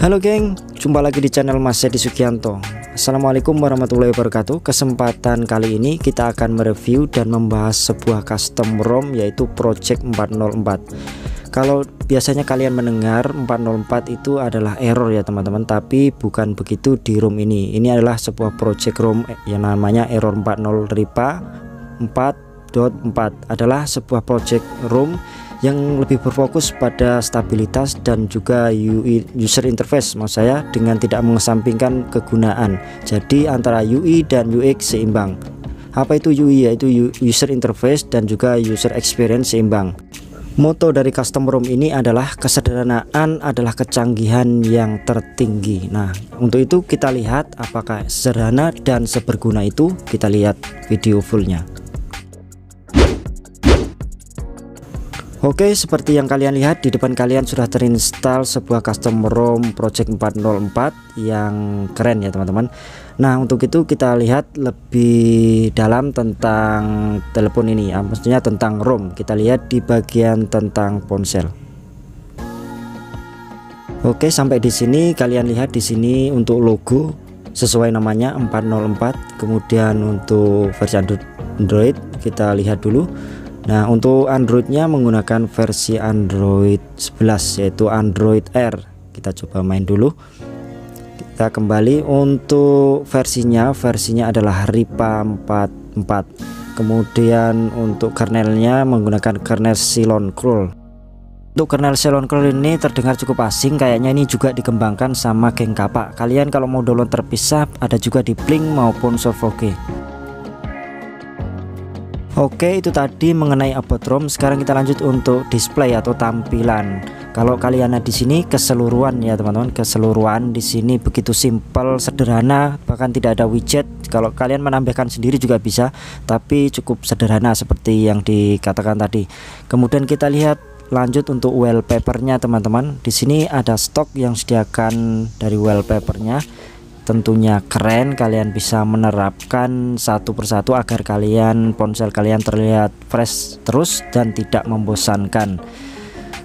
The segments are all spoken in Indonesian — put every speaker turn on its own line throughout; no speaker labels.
Halo geng, jumpa lagi di channel Mas Sedi Sugianto. Assalamualaikum warahmatullahi wabarakatuh. Kesempatan kali ini kita akan mereview dan membahas sebuah custom ROM yaitu Project 404 Kalau biasanya kalian mendengar 404 itu adalah error ya teman-teman. Tapi bukan begitu di ROM ini. Ini adalah sebuah project ROM yang namanya error 40 RIPA 4.4 adalah sebuah project ROM yang lebih berfokus pada stabilitas dan juga UI user interface maksud saya dengan tidak mengesampingkan kegunaan jadi antara UI dan UX seimbang apa itu UI yaitu user interface dan juga user experience seimbang Moto dari custom ROM ini adalah kesederhanaan adalah kecanggihan yang tertinggi. Nah, untuk itu kita lihat apakah sederhana dan seberguna itu. Kita lihat video fullnya. Oke seperti yang kalian lihat di depan kalian sudah terinstall sebuah custom ROM Project 404 yang keren ya teman-teman. Nah untuk itu kita lihat lebih dalam tentang telepon ini. Ya, maksudnya tentang ROM. Kita lihat di bagian tentang ponsel. Oke sampai di sini. Kalian lihat di sini untuk logo sesuai namanya 404 kemudian untuk versi Android kita lihat dulu Nah untuk Androidnya menggunakan versi Android 11 yaitu Android R kita coba main dulu. Kita kembali untuk versinya. Versinya adalah RIPA 44 kemudian untuk kernelnya menggunakan kernel Cylon Crawl untuk kernel Cylon Crawl ini terdengar cukup asing. Kayaknya ini juga dikembangkan sama geng kapak. Kalian kalau mau download terpisah ada juga di Blink maupun Sofoge Oke itu tadi mengenai about ROM sekarang kita lanjut untuk display atau tampilan. Kalau kalian lihat di sini keseluruhan ya teman-teman. Keseluruhan di sini begitu simpel sederhana bahkan tidak ada widget. Kalau kalian menambahkan sendiri juga bisa tapi cukup sederhana seperti yang dikatakan tadi. Kemudian kita lihat lanjut untuk wallpapernya teman-teman. Di sini ada stok yang sediakan dari wallpapernya tentunya keren kalian bisa menerapkan satu persatu agar kalian ponsel kalian terlihat fresh terus dan tidak membosankan.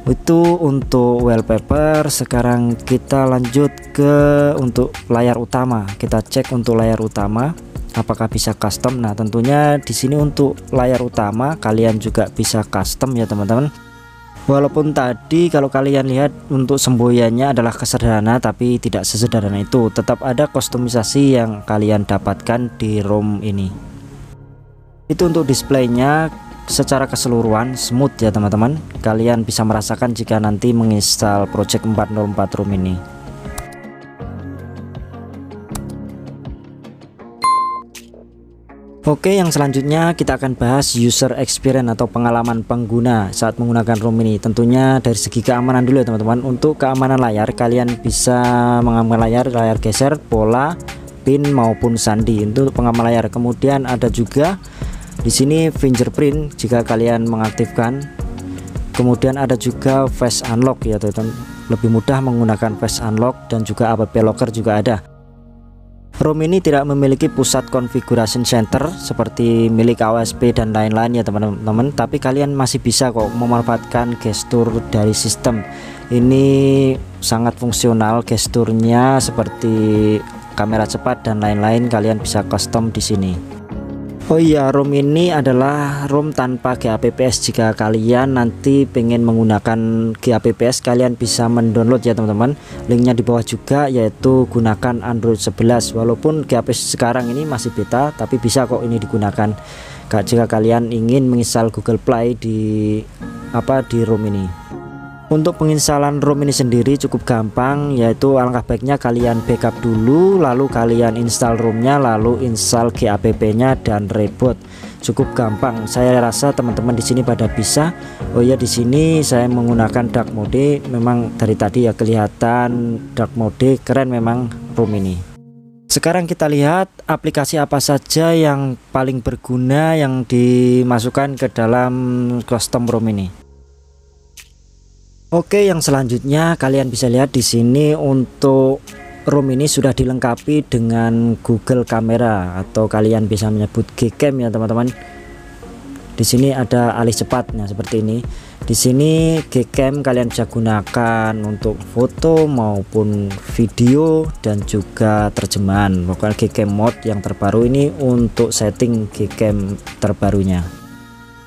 Itu untuk wallpaper. Sekarang kita lanjut ke untuk layar utama. Kita cek untuk layar utama apakah bisa custom. Nah tentunya di sini untuk layar utama kalian juga bisa custom ya teman-teman Walaupun tadi kalau kalian lihat untuk semboyannya adalah kesederhana tapi tidak sesederhana itu. Tetap ada kustomisasi yang kalian dapatkan di ROM ini. Itu untuk displaynya secara keseluruhan smooth ya teman-teman. Kalian bisa merasakan jika nanti menginstal project 404 ROM ini Oke yang selanjutnya kita akan bahas user experience atau pengalaman pengguna saat menggunakan ROM ini. Tentunya dari segi keamanan dulu ya teman-teman. Untuk keamanan layar kalian bisa mengamankan layar layar geser pola pin maupun sandi. Untuk pengaman layar kemudian ada juga di sini fingerprint jika kalian mengaktifkan. Kemudian ada juga face unlock ya teman-teman. Lebih mudah menggunakan face unlock dan juga app locker juga ada ROM ini tidak memiliki pusat configuration center seperti milik AOSP dan lain-lain ya teman-teman. Tapi kalian masih bisa kok memanfaatkan gestur dari sistem. Ini sangat fungsional gesturnya seperti kamera cepat dan lain-lain. Kalian bisa custom di sini Oh iya ROM ini adalah ROM tanpa GAPPS jika kalian nanti pengen menggunakan GAPPS kalian bisa mendownload ya teman-teman. Linknya di bawah juga yaitu gunakan Android 11 walaupun GAPPS sekarang ini masih beta tapi bisa kok ini digunakan. Jika kalian ingin menginstal Google Play di apa di ROM ini untuk penginstalan ROM ini sendiri cukup gampang yaitu alangkah baiknya kalian backup dulu lalu kalian install ROM-nya lalu install GAPP-nya dan reboot. Cukup gampang. Saya rasa teman-teman di sini pada bisa. Oh ya di sini saya menggunakan dark mode. Memang dari tadi ya kelihatan dark mode keren memang ROM ini. Sekarang kita lihat aplikasi apa saja yang paling berguna yang dimasukkan ke dalam custom ROM ini Oke, yang selanjutnya kalian bisa lihat di sini untuk room ini sudah dilengkapi dengan Google Kamera atau kalian bisa menyebut Gcam ya teman-teman. Di sini ada alis cepatnya seperti ini. di sini Gcam kalian bisa gunakan untuk foto maupun video dan juga terjemahan pokoknya Gcam mode yang terbaru ini untuk setting Gcam terbarunya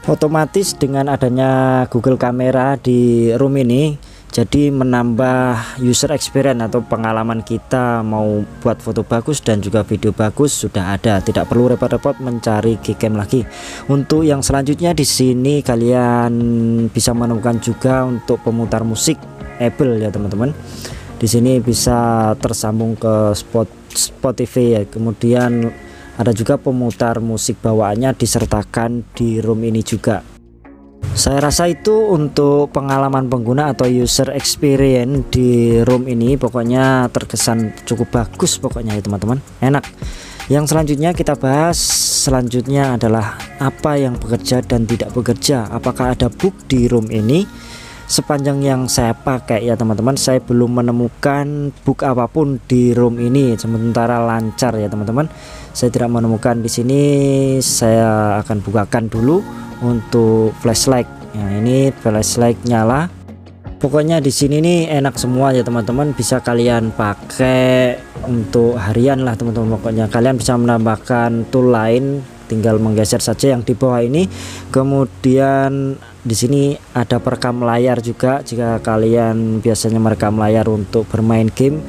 otomatis dengan adanya Google Kamera di room ini jadi menambah user experience atau pengalaman kita mau buat foto bagus dan juga video bagus sudah ada. Tidak perlu repot-repot mencari Gcam lagi. Untuk yang selanjutnya di sini kalian bisa menemukan juga untuk pemutar musik Apple ya teman-teman. Di sini bisa tersambung ke spot Spotify ya. Kemudian ada juga pemutar musik bawaannya disertakan di room ini juga. Saya rasa itu untuk pengalaman pengguna atau user experience di room ini. Pokoknya terkesan cukup bagus pokoknya ya teman-teman. Enak. Yang selanjutnya kita bahas. Selanjutnya adalah apa yang bekerja dan tidak bekerja. Apakah ada bug di room ini sepanjang yang saya pakai ya teman-teman saya belum menemukan bug apa pun di room ini. Sementara lancar ya teman-teman. Saya tidak menemukan di sini. Saya akan bukakan dulu untuk flashlight. Ya ini flashlight nyala. Pokoknya di sini nih enak semua ya teman-teman. Bisa kalian pakai untuk harian lah teman-teman. Pokoknya kalian bisa menambahkan tool lain. Tinggal menggeser saja yang di bawah ini. Kemudian di sini ada perekam layar juga. Jika kalian biasanya merekam layar untuk bermain game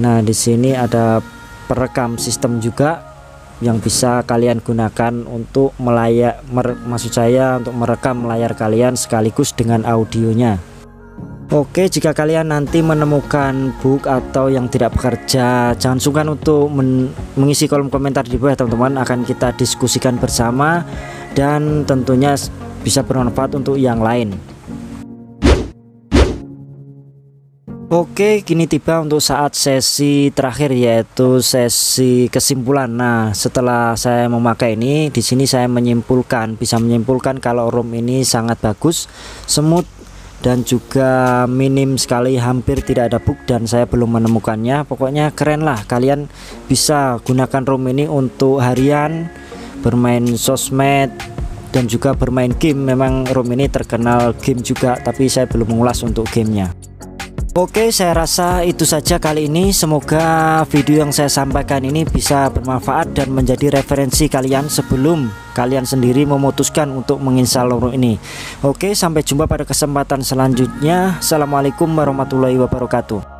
nah di sini ada perekam sistem juga yang bisa kalian gunakan untuk melayak maksud saya untuk merekam layar kalian sekaligus dengan audionya. Oke jika kalian nanti menemukan bug atau yang tidak bekerja jangan sungkan untuk mengisi kolom komentar di bawah teman-teman. Akan kita diskusikan bersama dan tentunya bisa bermanfaat untuk yang lain Oke, kini tiba untuk saat sesi terakhir yaitu sesi kesimpulan. Nah, setelah saya memakai ini, di sini saya menyimpulkan, bisa menyimpulkan kalau ROM ini sangat bagus, smooth dan juga minim sekali hampir tidak ada bug dan saya belum menemukannya. Pokoknya keren lah, kalian bisa gunakan ROM ini untuk harian, bermain sosmed dan juga bermain game. Memang ROM ini terkenal game juga, tapi saya belum mengulas untuk gamenya. Oke saya rasa itu saja kali ini semoga video yang saya sampaikan ini bisa bermanfaat dan menjadi referensi kalian sebelum kalian sendiri memutuskan untuk menginstal ini Oke sampai jumpa pada kesempatan selanjutnya Assalamualaikum warahmatullahi wabarakatuh